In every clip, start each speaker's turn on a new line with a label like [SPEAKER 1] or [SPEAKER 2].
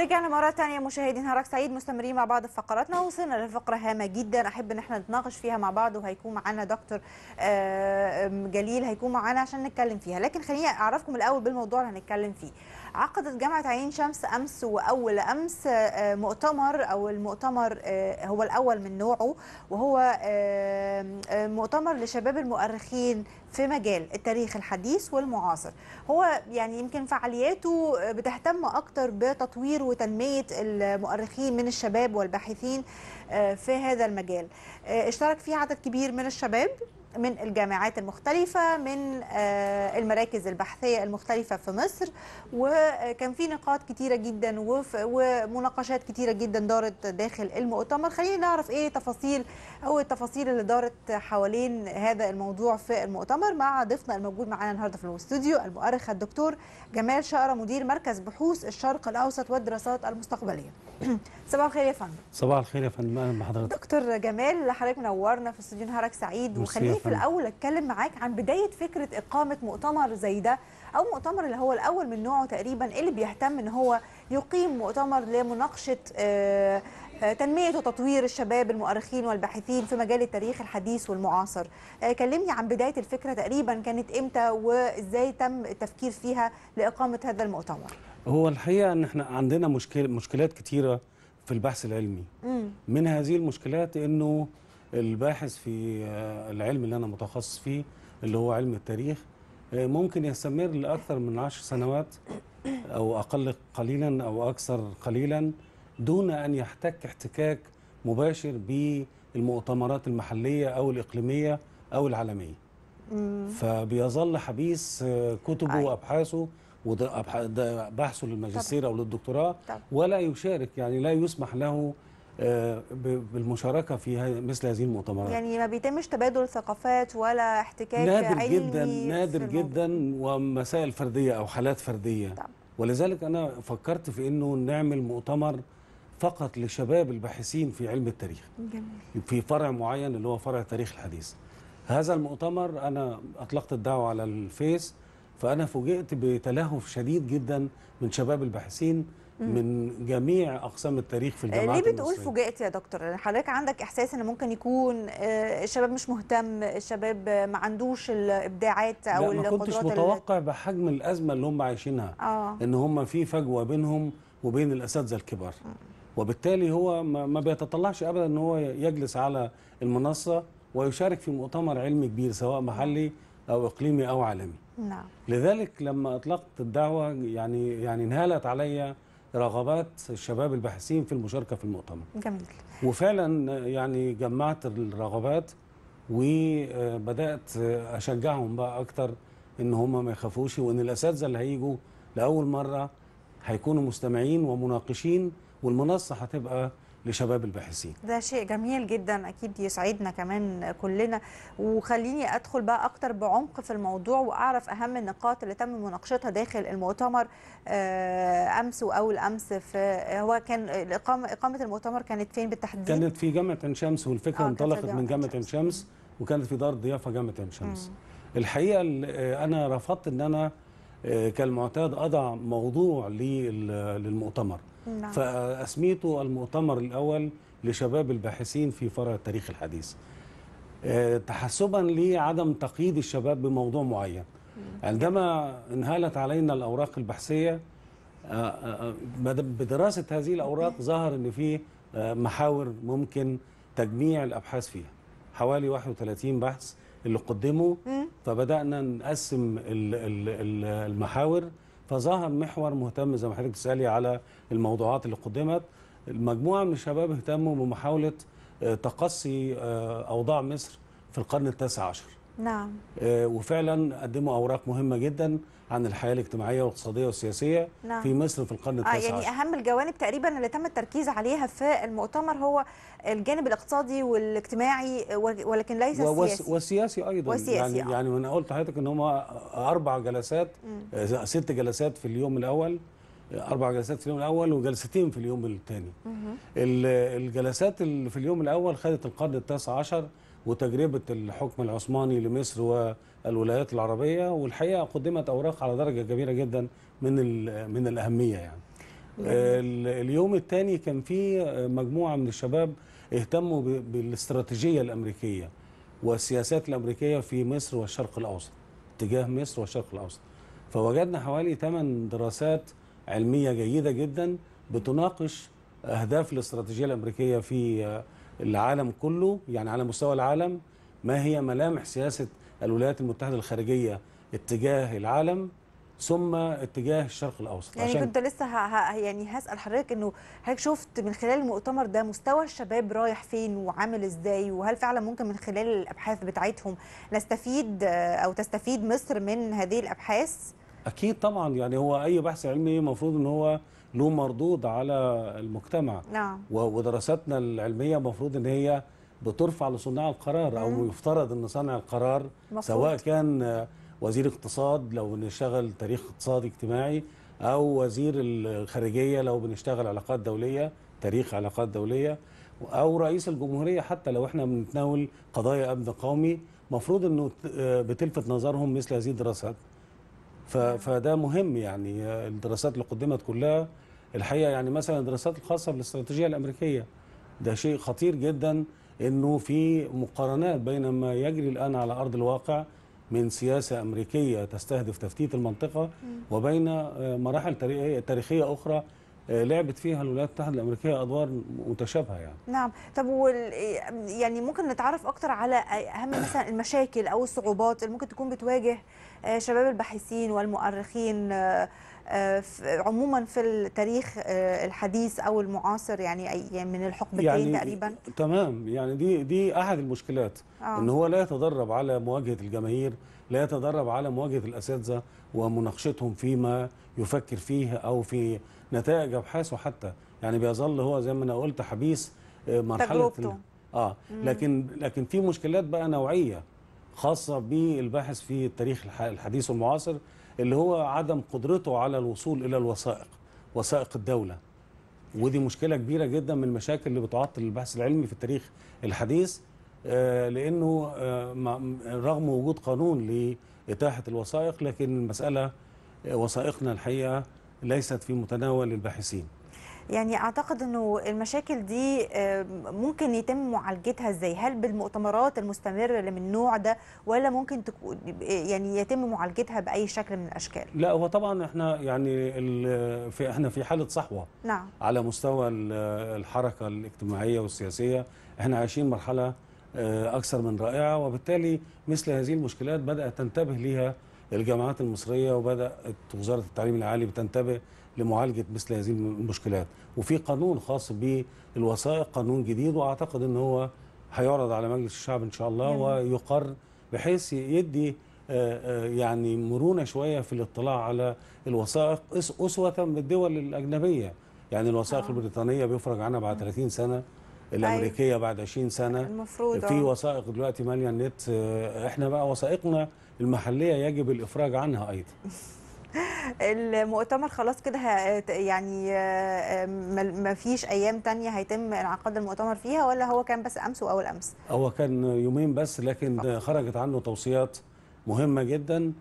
[SPEAKER 1] رجعنا مرة تانية. مشاهدين نهارك سعيد. مستمرين مع بعض في فقراتنا وصلنا لفقرة هامة جدا. أحب إن إحنا نتناقش فيها مع بعض وهيكون معانا دكتور آه، جليل هيكون معانا عشان نتكلم فيها. لكن خليني أعرفكم الأول بالموضوع اللي هنتكلم فيه. عقدت جامعة عين شمس أمس وأول أمس آه، مؤتمر أو المؤتمر آه، هو الأول من نوعه وهو مؤتمر لشباب المؤرخين في مجال التاريخ الحديث والمعاصر. هو يعني يمكن فعالياته بتهتم أكتر بتطوير وتنمية المؤرخين من الشباب والباحثين آه، في هذا المجال. اشترك فيه عدد كبير من الشباب. من الجامعات المختلفة من آه، المراكز البحثية المختلفة في مصر. وكان في نقاط كتيرة جدا ومناقشات كتيرة جدا دارت داخل المؤتمر. خلينا نعرف إيه تفاصيل أو التفاصيل اللي دارت حوالين هذا الموضوع في المؤتمر مع ضيفنا الموجود معانا النهارده في الاستوديو المؤرخ الدكتور جمال شقرة مدير مركز بحوث الشرق الأوسط والدراسات المستقبلية. صباح الخير يا فندم.
[SPEAKER 2] صباح الخير يا فندم. أهلا بحضرتك.
[SPEAKER 1] دكتور جمال حضرتك منورنا في استوديو نهارك سعيد
[SPEAKER 2] يا
[SPEAKER 1] في. الأول أتكلم معاك عن بداية فكرة إقامة مؤتمر زي ده أو مؤتمر اللي هو الأول من نوعه تقريبا اللي بيهتم إن هو يقيم مؤتمر لمناقشة آه، آه، تنمية وتطوير الشباب المؤرخين والباحثين في مجال التاريخ الحديث والمعاصر. آه، كلمني عن بداية الفكرة تقريبا كانت إمتى وإزاي تم التفكير فيها لإقامة هذا المؤتمر؟
[SPEAKER 2] هو الحقيقة إن إحنا عندنا مشكلات كتيرة في البحث العلمي.
[SPEAKER 1] امم
[SPEAKER 2] من هذه المشكلات إنه الباحث في آه، العلم اللي أنا متخصص فيه اللي هو علم التاريخ آه، ممكن يستمر لأكثر من عشر سنوات أو أقل قليلا أو أكثر قليلا دون أن يحتك احتكاك مباشر بالمؤتمرات المحلية أو الإقليمية أو العالمية فبيظل حبيس آه، كتبه
[SPEAKER 1] أي.
[SPEAKER 2] وأبحاثه وده أبح- ده بحثه للماجستير أو للدكتوراه. ولا يشارك يعني لا يسمح له بالمشاركة في مثل هذه المؤتمرات.
[SPEAKER 1] يعني ما بيتمش تبادل ثقافات ولا احتكاك
[SPEAKER 2] نادر
[SPEAKER 1] علمي
[SPEAKER 2] جدا نادر. جدا ومسائل فردية أو حالات فردية.
[SPEAKER 1] طبعا.
[SPEAKER 2] ولذلك أنا فكرت في إنه نعمل مؤتمر فقط لشباب الباحثين في علم التاريخ.
[SPEAKER 1] جميل.
[SPEAKER 2] في فرع معين اللي هو فرع التاريخ الحديث. هذا المؤتمر أنا أطلقت الدعوة على الفيس فأنا فوجئت بتلهف شديد جدا من شباب الباحثين من جميع أقسام التاريخ في الجامعات
[SPEAKER 1] ليه بتقول. فوجئت يا دكتور؟ يعني حضرتك عندك إحساس إن ممكن يكون آه، الشباب مش مهتم الشباب آه، ما عندوش الإبداعات أو
[SPEAKER 2] لا ما كنتش
[SPEAKER 1] القدرات
[SPEAKER 2] متوقع بحجم الأزمة اللي هم عايشينها
[SPEAKER 1] آه.
[SPEAKER 2] إن هم في فجوة بينهم وبين الأساتذة الكبار. وبالتالي هو ما بيتطلعش ابدا إن هو يجلس على المنصة ويشارك في مؤتمر علمي كبير سواء محلي أو إقليمي أو عالمي.
[SPEAKER 1] نعم.
[SPEAKER 2] لذلك لما أطلقت الدعوة يعني يعني انهالت علي رغبات الشباب الباحثين في المشاركة في المؤتمر.
[SPEAKER 1] جميل.
[SPEAKER 2] وفعلا يعني جمعت الرغبات وبدأت أشجعهم بقى أكتر إن هم ما يخافوش وإن الأساتذة اللي هيجوا لأول مرة هيكونوا مستمعين ومناقشين والمنصة هتبقى لشباب الباحثين.
[SPEAKER 1] ده شيء جميل جدا. أكيد يسعدنا كمان كلنا. وخليني أدخل بقى أكتر بعمق في الموضوع وأعرف أهم النقاط اللي تم مناقشتها داخل المؤتمر آه، أمس وأول أمس في هو كان الاقامه إقامة المؤتمر كانت فين بالتحديد؟
[SPEAKER 2] كانت في جامعة عين شمس والفكرة
[SPEAKER 1] آه،
[SPEAKER 2] انطلقت من جامعة
[SPEAKER 1] عين شمس.
[SPEAKER 2] وكانت في دار ضيافة جامعة عين شمس. الحقيقة ال- أنا رفضت إن أنا آه، كالمعتاد أضع موضوع لل- للمؤتمر.
[SPEAKER 1] نعم.
[SPEAKER 2] فأسميته المؤتمر الأول لشباب الباحثين في فرع التاريخ الحديث. آه، تحسبا لعدم تقييد الشباب بموضوع معين. عندما انهالت علينا الأوراق البحثية آه، آه، بد- بدراسة هذه الأوراق ظهر إن في محاور ممكن تجميع الأبحاث فيها. حوالي 31 بحث اللي قدموا. فبدأنا نقسم ال- ال- ال- المحاور فظهر محور مهتم زي ما حضرتك بتسألي على الموضوعات اللي قدمت. المجموعه من الشباب اهتموا بمحاولة آه، تقصي آه، أوضاع مصر في القرن التاسع عشر.
[SPEAKER 1] نعم.
[SPEAKER 2] آه، وفعلا قدموا أوراق مهمة جدا عن الحياة الاجتماعية والاقتصادية والسياسية
[SPEAKER 1] نعم.
[SPEAKER 2] في مصر في القرن
[SPEAKER 1] آه
[SPEAKER 2] التاسع
[SPEAKER 1] يعني
[SPEAKER 2] عشر.
[SPEAKER 1] أهم الجوانب تقريبا اللي تم التركيز عليها في المؤتمر هو الجانب الاقتصادي والاجتماعي ولكن ليس السياسي.
[SPEAKER 2] والسياسي أيضا.
[SPEAKER 1] والسياسي،
[SPEAKER 2] يعني
[SPEAKER 1] آه.
[SPEAKER 2] يعني أنا قلت لحضرتك إن هم أربع جلسات آه، ست جلسات في اليوم الأول آه، أربع جلسات في اليوم الأول وجلستين في اليوم الثاني. الجلسات اللي في اليوم الأول خدت القرن التاسع عشر وتجربة الحكم العثماني لمصر والولايات العربية والحقيقة قدمت أوراق على درجة كبيرة جدا من من الأهمية يعني. ال- اليوم الثاني كان في مجموعة من الشباب اهتموا بالاستراتيجية الأمريكية والسياسات الأمريكية في مصر والشرق الأوسط اتجاه مصر والشرق الأوسط. فوجدنا حوالي 8 دراسات علمية جيدة جدا بتناقش أهداف الاستراتيجية الأمريكية في العالم كله يعني على مستوى العالم ما هي ملامح سياسة الولايات المتحدة الخارجية اتجاه العالم ثم اتجاه الشرق الأوسط؟
[SPEAKER 1] يعني كنت لسه ه... ه... يعني هسأل حضرتك إنه حضرتك شفت من خلال المؤتمر ده مستوى الشباب رايح فين وعامل إزاي؟ وهل فعلا ممكن من خلال الأبحاث بتاعتهم نستفيد آه، أو تستفيد مصر من هذه الأبحاث؟
[SPEAKER 2] أكيد طبعا يعني هو أي بحث علمي المفروض إن هو له مردود على المجتمع
[SPEAKER 1] نعم
[SPEAKER 2] ودراساتنا العلمية المفروض إن هي بترفع لصناع القرار
[SPEAKER 1] أو.
[SPEAKER 2] يفترض إن صانع القرار
[SPEAKER 1] مفروض.
[SPEAKER 2] سواء كان وزير اقتصاد لو بنشتغل تاريخ اقتصادي اجتماعي أو وزير الخارجية لو بنشتغل علاقات دولية تاريخ علاقات دولية أو رئيس الجمهورية حتى لو إحنا بنتناول قضايا أمن قومي مفروض إنه آه، بتلفت نظرهم مثل هذه الدراسات فده مهم يعني الدراسات اللي قدمت كلها. الحقيقة يعني مثلا الدراسات الخاصة بالاستراتيجية الأمريكية ده شيء خطير جدا إنه في مقارنات بين ما يجري الآن على أرض الواقع من سياسة أمريكية تستهدف تفتيت المنطقة وبين آه، مراحل تاريخية أخرى لعبت فيها الولايات المتحدة الأمريكية أدوار متشابهة يعني.
[SPEAKER 1] نعم. طب وال... يعني ممكن نتعرف أكتر على اهم مثلا المشاكل أو الصعوبات اللي ممكن تكون بتواجه آه، شباب الباحثين والمؤرخين آه، آه، عموما في التاريخ آه، الحديث أو المعاصر يعني أي- يعني من الحقبتين
[SPEAKER 2] يعني
[SPEAKER 1] تقريبا
[SPEAKER 2] تمام يعني دي دي أحد المشكلات
[SPEAKER 1] آه.
[SPEAKER 2] إن هو لا يتدرب على مواجهة الجماهير لا يتدرب على مواجهة الأساتذة ومناقشتهم فيما يفكر فيه أو في نتائج أبحاثه حتى يعني بيظل هو زي ما أنا قلت حبيس آه، مرحلة
[SPEAKER 1] تجربته.
[SPEAKER 2] آه لكن لكن في مشكلات بقى نوعية خاصة بالباحث في التاريخ الح- الحديث والمعاصر اللي هو عدم قدرته على الوصول إلى الوثائق وثائق الدولة. ودي مشكلة كبيرة جدا من المشاكل اللي بتعطل البحث العلمي في التاريخ الحديث آه، لأنه آه، رغم وجود قانون لإتاحة الوثائق لكن المسألة آه، وثائقنا الحقيقة ليست في متناول الباحثين.
[SPEAKER 1] يعني أعتقد إنه المشاكل دي ممكن يتم معالجتها إزاي؟ هل بالمؤتمرات المستمرة اللي من النوع ده ولا ممكن تكون يعني يتم معالجتها بأي شكل من الأشكال؟
[SPEAKER 2] لا هو طبعا إحنا يعني في إحنا في حالة صحوة.
[SPEAKER 1] نعم.
[SPEAKER 2] على مستوى ال- الحركة الاجتماعية والسياسية إحنا عايشين مرحلة آه، أكثر من رائعة وبالتالي مثل هذه المشكلات بدأت تنتبه لها الجامعات المصرية وبدأت وزارة التعليم العالي بتنتبه لمعالجة مثل هذه المشكلات وفي قانون خاص بالوثائق قانون جديد وأعتقد أن هو هيعرض على مجلس الشعب إن شاء الله
[SPEAKER 1] جميل.
[SPEAKER 2] ويقر بحيث يدي آه، آه، يعني مرونة شوية في الاطلاع على الوثائق أسوة بالدول الأجنبية يعني الوثائق
[SPEAKER 1] آه.
[SPEAKER 2] البريطانية بيفرج عنها بعد 30 سنة الأمريكية بعد 20 سنة
[SPEAKER 1] المفروض
[SPEAKER 2] في
[SPEAKER 1] آه.
[SPEAKER 2] وثائق دلوقتي مالية النت آه، إحنا بقى وثائقنا المحلية يجب الإفراج عنها أيضا
[SPEAKER 1] المؤتمر خلاص كده يعني آه، ما ما فيش أيام تانية هيتم انعقاد المؤتمر فيها ولا هو كان بس أمس وأول أمس؟
[SPEAKER 2] هو كان يومين بس لكن خرجت عنه توصيات مهمة جدا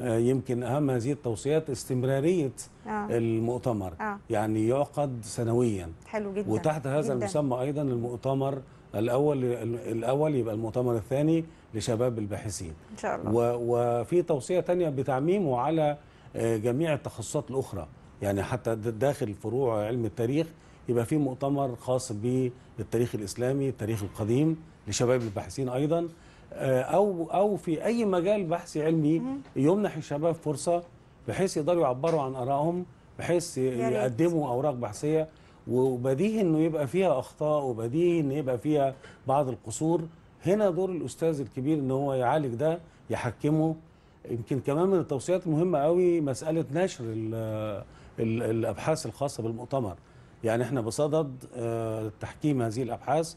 [SPEAKER 2] آه، يمكن أهم هذه التوصيات استمرارية
[SPEAKER 1] آه.
[SPEAKER 2] المؤتمر
[SPEAKER 1] آه.
[SPEAKER 2] يعني يعقد سنويا.
[SPEAKER 1] حلو جدا
[SPEAKER 2] وتحت هذا
[SPEAKER 1] جداً.
[SPEAKER 2] المسمى أيضا المؤتمر الأول الأول يبقى المؤتمر الثاني لشباب الباحثين.
[SPEAKER 1] إن شاء الله.
[SPEAKER 2] وفي توصية تانية بتعميمه على آه، جميع التخصصات الأخرى. يعني حتى داخل فروع علم التاريخ يبقى في مؤتمر خاص بالتاريخ الإسلامي التاريخ القديم لشباب الباحثين أيضا. آه، أو أو في أي مجال بحثي علمي يمنح الشباب فرصة بحيث يقدروا يعبروا عن آرائهم بحيث. يقدموا أوراق بحثية. وبديهي إنه يبقى فيها أخطاء وبديهي إن يبقى فيها بعض القصور. هنا دور الأستاذ الكبير إن هو يعالج ده يحكمه يمكن كمان من التوصيات المهمة قوي مسألة نشر ال ال الأبحاث الخاصة بالمؤتمر. يعني إحنا بصدد آه، تحكيم هذه الأبحاث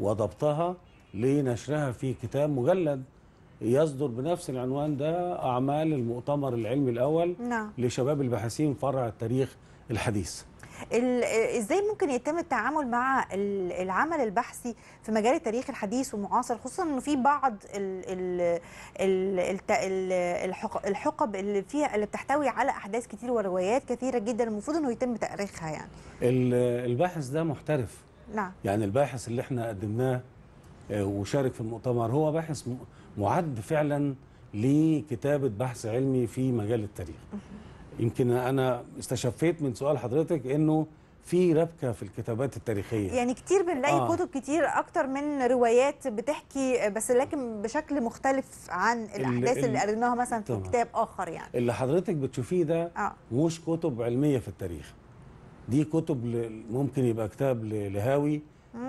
[SPEAKER 2] وضبطها لنشرها في كتاب مجلد يصدر بنفس العنوان ده أعمال المؤتمر العلمي الأول
[SPEAKER 1] نعم.
[SPEAKER 2] لشباب الباحثين فرع التاريخ الحديث.
[SPEAKER 1] ال- إزاي ممكن يتم التعامل مع ال- العمل البحثي في مجال التاريخ الحديث والمعاصر خصوصا إنه في بعض الحقب اللي فيها اللي بتحتوي على أحداث كتير وروايات كثيره جدا المفروض إنه يتم تأريخها يعني.
[SPEAKER 2] ال- الباحث ده محترف.
[SPEAKER 1] نعم.
[SPEAKER 2] يعني الباحث اللي إحنا قدمناه آه، وشارك في المؤتمر هو باحث معد فعلا لكتابة بحث علمي في مجال التاريخ. يمكن أنا استشفيت من سؤال حضرتك أنه في ربكة في الكتابات التاريخية
[SPEAKER 1] يعني كتير بنلاقي
[SPEAKER 2] آه.
[SPEAKER 1] آه. كتب كتير أكتر من روايات بتحكي بس لكن بشكل مختلف عن الأحداث
[SPEAKER 2] ال-
[SPEAKER 1] اللي قريناها مثلا في. كتاب آخر يعني
[SPEAKER 2] اللي حضرتك بتشوفيه ده
[SPEAKER 1] آه
[SPEAKER 2] مش كتب علمية في التاريخ دي كتب ممكن يبقى كتاب لهاوي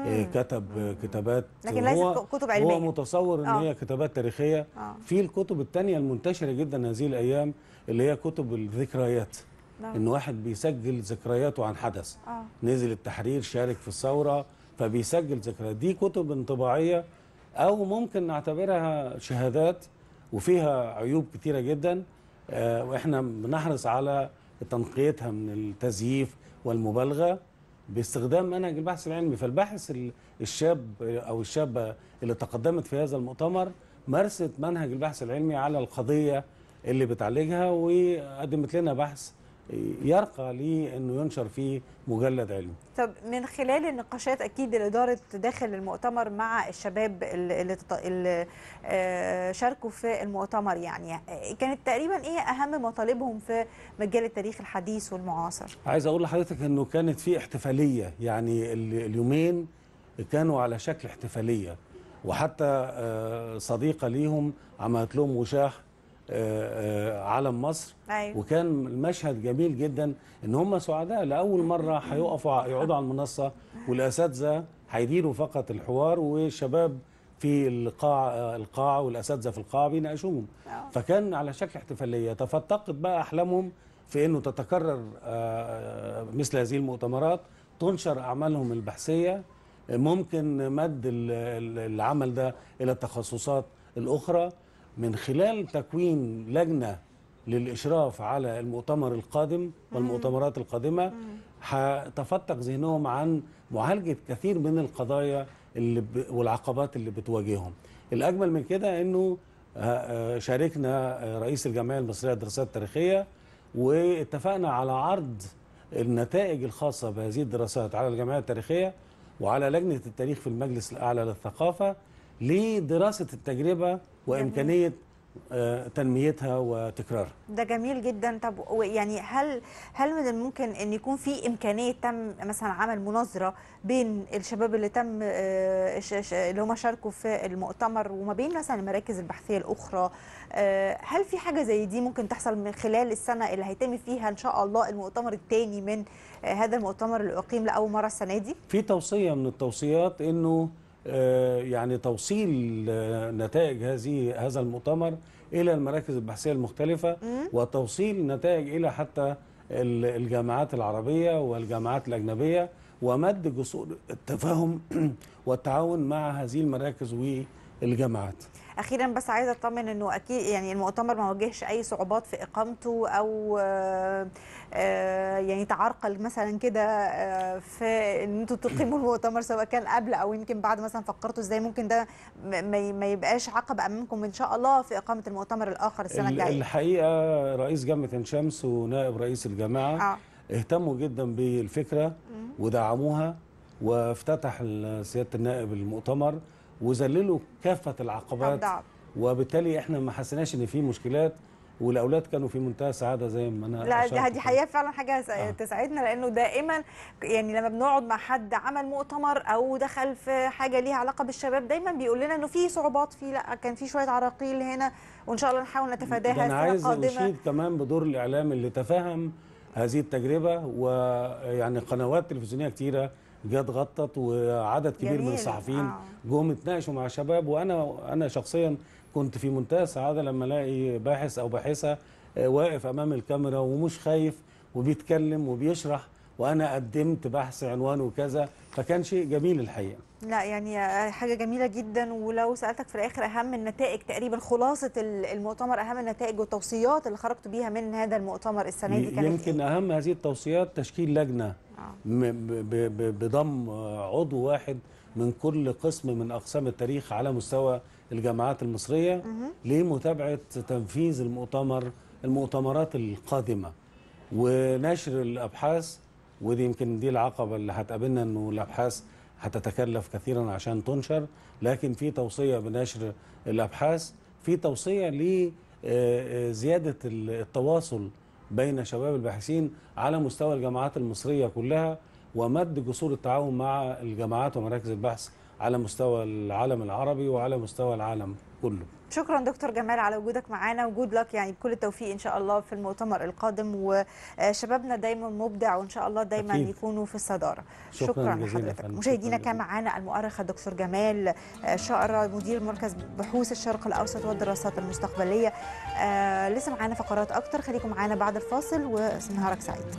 [SPEAKER 2] آه، كتب آه، كتابات
[SPEAKER 1] لكن
[SPEAKER 2] هو
[SPEAKER 1] كتب علمية.
[SPEAKER 2] هو متصور إن
[SPEAKER 1] آه.
[SPEAKER 2] هي كتابات تاريخية
[SPEAKER 1] آه.
[SPEAKER 2] في الكتب التانية المنتشرة جدا هذه الأيام اللي هي كتب الذكريات.
[SPEAKER 1] نعم.
[SPEAKER 2] إن واحد بيسجل ذكرياته عن حدث.
[SPEAKER 1] آه.
[SPEAKER 2] نزل التحرير شارك في الثورة فبيسجل ذكريات. دي كتب انطباعية أو ممكن نعتبرها شهادات وفيها عيوب كتيرة جدا. آه، وإحنا بنحرص على تنقيتها من التزييف والمبالغة باستخدام منهج البحث العلمي. فالباحث ال- الشاب أو الشابة اللي تقدمت في هذا المؤتمر مارست منهج البحث العلمي على القضية اللي بتعالجها وقدمت لنا بحث يرقى لأنه ينشر في مجلد علمي.
[SPEAKER 1] طب من خلال النقاشات أكيد اللي دارت داخل المؤتمر مع الشباب اللي, اللي, آه، شاركوا في المؤتمر يعني كانت تقريبا إيه أهم مطالبهم في مجال التاريخ الحديث والمعاصر؟
[SPEAKER 2] عايز أقول لحضرتك إنه كانت في احتفالية يعني ال- اليومين كانوا على شكل احتفالية وحتى آه، صديقة ليهم عملت لهم وشاح علم مصر.
[SPEAKER 1] أيوه.
[SPEAKER 2] وكان المشهد جميل جدا إن هم سعداء لأول مرة هيقفوا يقعدوا على المنصة والأساتذة هيديروا فقط الحوار والشباب في القاع القاعه والأساتذة في القاعه بيناقشوهم.
[SPEAKER 1] آه.
[SPEAKER 2] فكان على شكل احتفالية. تفتقد بقى أحلامهم في إنه تتكرر آه، مثل هذه المؤتمرات تنشر أعمالهم البحثية ممكن مد ال- ال- العمل ده إلى التخصصات الأخرى. من خلال تكوين لجنة للإشراف على المؤتمر القادم والمؤتمرات القادمة هتفتق ذهنهم عن معالجة كثير من القضايا اللي ب... والعقبات اللي بتواجههم. الأجمل من كده إنه آه، آه، شاركنا آه، رئيس الجمعية المصرية للدراسات التاريخية واتفقنا على عرض النتائج الخاصة بهذه الدراسات على الجمعية التاريخية وعلى لجنة التاريخ في المجلس الأعلى للثقافة لدراسة التجربة وإمكانية آه، تنميتها وتكرارها.
[SPEAKER 1] ده جميل جدا. طب يعني هل هل من الممكن إن يكون في إمكانية تم مثلا عمل مناظرة بين الشباب اللي تم آه، اللي هم شاركوا في المؤتمر وما بين مثلا المراكز البحثية الأخرى آه، هل في حاجة زي دي ممكن تحصل من خلال السنة اللي هيتم فيها إن شاء الله المؤتمر الثاني من هذا المؤتمر اللي اقيم لأول مرة السنة دي؟
[SPEAKER 2] في توصية من التوصيات إنه يعني توصيل آه، نتائج هذه هذا المؤتمر إلى المراكز البحثية المختلفة وتوصيل نتائج إلى حتى ال- الجامعات العربية والجامعات الأجنبية ومد جسور التفاهم والتعاون مع هذه المراكز والجامعات
[SPEAKER 1] أخيرا بس عايزة أطمن إنه أكيد يعني المؤتمر ما واجهش أي صعوبات في إقامته أو آه، آه، يعني تعرقل مثلا كده آه، في إن أنتوا تقيموا المؤتمر سواء كان قبل أو يمكن بعد مثلا فكرتوا إزاي ممكن ده ما يبقاش عقبه أمامكم إن شاء الله في إقامة المؤتمر الآخر السنة
[SPEAKER 2] ال-
[SPEAKER 1] الجاية.
[SPEAKER 2] الحقيقة رئيس جامعة عين شمس ونائب رئيس الجامعة
[SPEAKER 1] آه.
[SPEAKER 2] اهتموا جدا بالفكرة ودعموها وافتتح سيادة النائب المؤتمر وذللوا كافة العقبات
[SPEAKER 1] طبعا
[SPEAKER 2] وبالتالي إحنا ما حسيناش إن في مشكلات والأولاد كانوا في منتهى السعادة زي ما أنا
[SPEAKER 1] لا دي. حقيقة فعلا حاجة
[SPEAKER 2] آه.
[SPEAKER 1] تسعدنا لأنه دائما يعني لما بنقعد مع حد عمل مؤتمر أو دخل في حاجة ليها علاقة بالشباب دايما بيقول لنا إنه في صعوبات في لأ كان في شوية عراقيل هنا وإن شاء الله نحاول نتفاداها
[SPEAKER 2] أنا
[SPEAKER 1] السنة
[SPEAKER 2] عايز
[SPEAKER 1] القادمة
[SPEAKER 2] أشيد كمان بدور الإعلام اللي تفهم هذه التجربة ويعني قنوات تلفزيونية كتيرة جت غطت وعدد كبير من
[SPEAKER 1] جميل.
[SPEAKER 2] الصحفيين
[SPEAKER 1] آه.
[SPEAKER 2] جم اتناقشوا مع شباب وأنا أنا شخصيا كنت في منتهى السعادة لما ألاقي باحث أو باحثة آه، واقف أمام الكاميرا ومش خايف وبيتكلم وبيشرح وأنا قدمت بحث عنوانه كذا فكان شيء جميل الحقيقة
[SPEAKER 1] لا يعني حاجة جميلة جدا ولو سألتك في الآخر أهم النتائج تقريبا خلاصة المؤتمر أهم النتائج والتوصيات اللي خرجتوا بيها من هذا المؤتمر السنة دي كانت
[SPEAKER 2] يمكن
[SPEAKER 1] إيه؟
[SPEAKER 2] أهم هذه التوصيات تشكيل لجنة بضم آه، عضو واحد من كل قسم من أقسام التاريخ على مستوى الجامعات المصرية لمتابعة تنفيذ المؤتمر المؤتمرات القادمة. ونشر الأبحاث ودي يمكن دي العقبة اللي هتقابلنا إنه الأبحاث هتتكلف كثيرا عشان تنشر. لكن في توصية بنشر الأبحاث في توصية لزياده التواصل بين شباب الباحثين على مستوى الجامعات المصرية كلها ومد جسور التعاون مع الجامعات ومراكز البحث على مستوى العالم العربي وعلى مستوى العالم. كله.
[SPEAKER 1] شكرا دكتور جمال على وجودك معانا. وجود لك يعني بكل التوفيق إن شاء الله في المؤتمر القادم. وشبابنا دايما مبدع وإن شاء الله دايما
[SPEAKER 2] أكيد.
[SPEAKER 1] يكونوا في الصدارة.
[SPEAKER 2] شكراً يا
[SPEAKER 1] لحضرتك. مشاهدينا
[SPEAKER 2] شكراً
[SPEAKER 1] كان. معانا المؤرخ الدكتور جمال شقرة مدير مركز بحوث الشرق الأوسط والدراسات المستقبلية. آه لسه معانا فقرات أكتر. خليكم معانا بعد الفاصل. ونهارك سعيد.